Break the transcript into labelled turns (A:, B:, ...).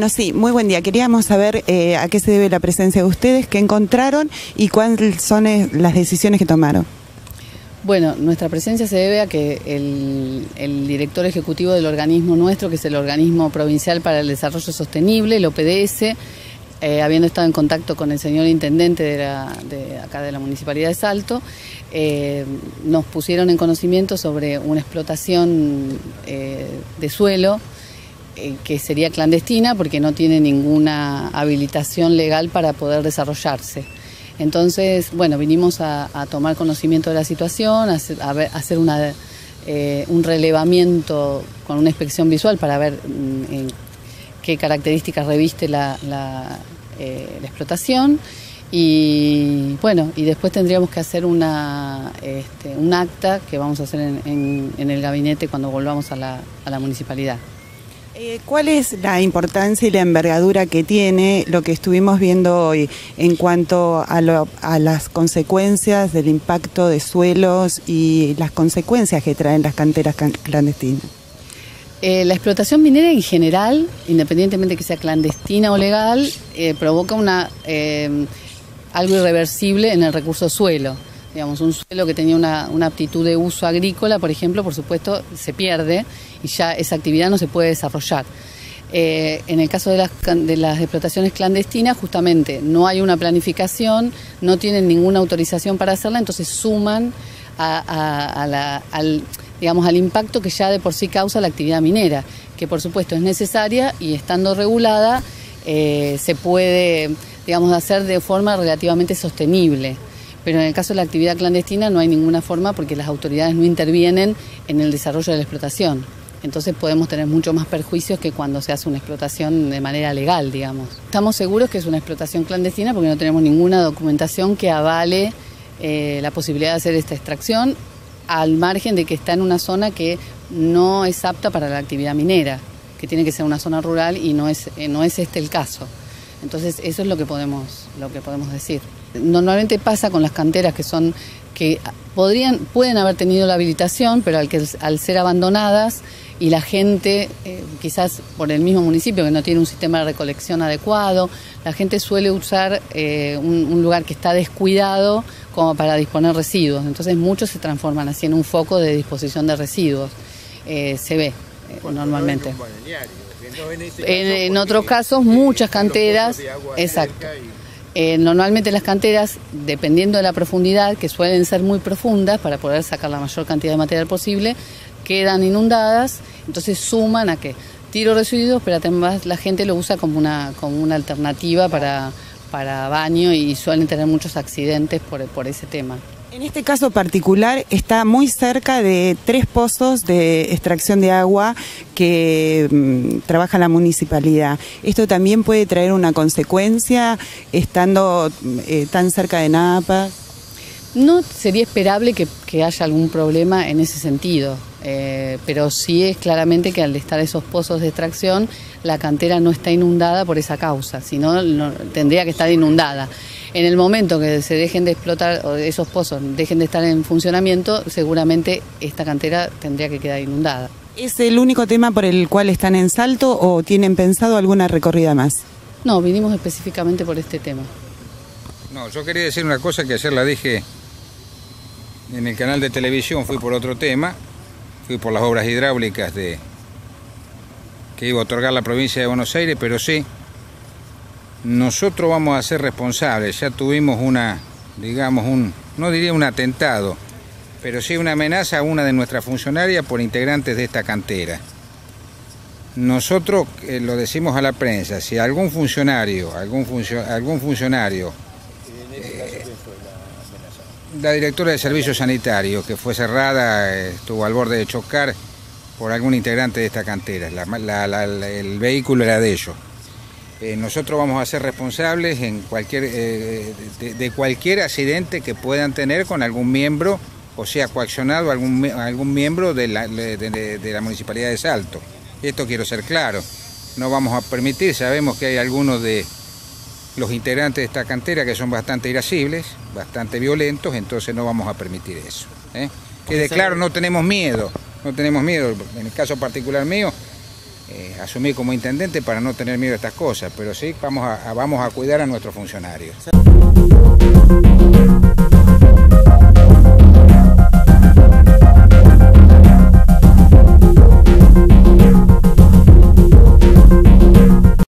A: No, sí, muy buen día. Queríamos saber eh, a qué se debe la presencia de ustedes, qué encontraron y cuáles son eh, las decisiones que tomaron.
B: Bueno, nuestra presencia se debe a que el, director ejecutivo del organismo nuestro, que es el Organismo Provincial para el Desarrollo Sostenible, el OPDS, eh, habiendo estado en contacto con el señor intendente de, acá de la Municipalidad de Salto, nos pusieron en conocimiento sobre una explotación de suelo eh, que sería clandestina porque no tiene ninguna habilitación legal para poder desarrollarse. Entonces, bueno, vinimos a, tomar conocimiento de la situación, a hacer, una, eh, un relevamiento con una inspección visual para ver mm, qué características reviste la, eh, explotación. Y bueno, y después tendríamos que hacer una, este, un acta que vamos a hacer en, el gabinete cuando volvamos a la municipalidad.
A: Eh, ¿Cuál es la importancia y la envergadura que tiene lo que estuvimos viendo hoy en cuanto a, las consecuencias del impacto de suelos y las consecuencias que traen las canteras clandestinas?
B: Eh, la explotación minera en general, independientemente que sea clandestina o legal, eh, provoca una, algo irreversible en el recurso suelo digamos, un suelo que tenía una, aptitud de uso agrícola, por ejemplo, por supuesto, se pierde y ya esa actividad no se puede desarrollar. Eh, en el caso de las, de las explotaciones clandestinas, justamente no hay una planificación, no tienen ninguna autorización para hacerla, entonces suman al, digamos, al impacto que ya de por sí causa la actividad minera, que por supuesto es necesaria y estando regulada eh, se puede digamos, hacer de forma relativamente sostenible. Pero en el caso de la actividad clandestina no hay ninguna forma porque las autoridades no intervienen en el desarrollo de la explotación. Entonces podemos tener mucho más perjuicios que cuando se hace una explotación de manera legal, digamos. Estamos seguros que es una explotación clandestina porque no tenemos ninguna documentación que avale eh, la posibilidad de hacer esta extracción al margen de que está en una zona que no es apta para la actividad minera, que tiene que ser una zona rural y no es, eh, no es este el caso. Entonces eso es lo que podemos, lo que podemos decir. Normalmente pasa con las canteras que son que podrían pueden haber tenido la habilitación, pero al que al ser abandonadas y la gente eh, quizás por el mismo municipio que no tiene un sistema de recolección adecuado, la gente suele usar eh, un, lugar que está descuidado como para disponer residuos. Entonces muchos se transforman así en un foco de disposición de residuos. Eh, se ve normalmente. Este en, otros casos, muchas canteras, exacto. Eh, normalmente las canteras, dependiendo de la profundidad, que suelen ser muy profundas para poder sacar la mayor cantidad de material posible, quedan inundadas, entonces suman a que tiro residuos, pero además la gente lo usa como una, como una alternativa para, para baño y suelen tener muchos accidentes por, por ese tema.
A: En este caso particular está muy cerca de tres pozos de extracción de agua que mm, trabaja la municipalidad. ¿Esto también puede traer una consecuencia estando eh, tan cerca de Napa?
B: No sería esperable que, haya algún problema en ese sentido, eh, pero sí es claramente que al estar esos pozos de extracción, la cantera no está inundada por esa causa, sino tendría que estar inundada. En el momento que se dejen de explotar o esos pozos dejen de estar en funcionamiento, seguramente esta cantera tendría que quedar inundada.
A: ¿Es el único tema por el cual están en salto o tienen pensado alguna recorrida más?
B: No, vinimos específicamente por este tema.
C: No, yo quería decir una cosa que ayer la dije en el canal de televisión, fui por otro tema, fui por las obras hidráulicas de que iba a otorgar la provincia de Buenos Aires, pero sí, nosotros vamos a ser responsables. Ya tuvimos una, digamos, un, no diría un atentado, pero sí una amenaza a una de nuestras funcionarias por integrantes de esta cantera. Nosotros eh, lo decimos a la prensa, si algún funcionario, algún, algún funcionario, eh, la directora de servicios sanitarios, que fue cerrada, estuvo al borde de chocar por algún integrante de esta cantera, el vehículo era de ellos. Eh, nosotros vamos a ser responsables en cualquier, eh, de, cualquier accidente que puedan tener con algún miembro, o sea, coaccionado algún, algún miembro de la, de, la Municipalidad de Salto. Esto quiero ser claro. No vamos a permitir, sabemos que hay algunos de los integrantes de esta cantera que son bastante irascibles, bastante violentos, entonces no vamos a permitir eso. ¿eh? Quede claro, no tenemos miedo, no tenemos miedo. En el caso particular mío, eh, asumir como intendente para no tener miedo a estas cosas, pero sí vamos a, vamos a cuidar a nuestros funcionarios.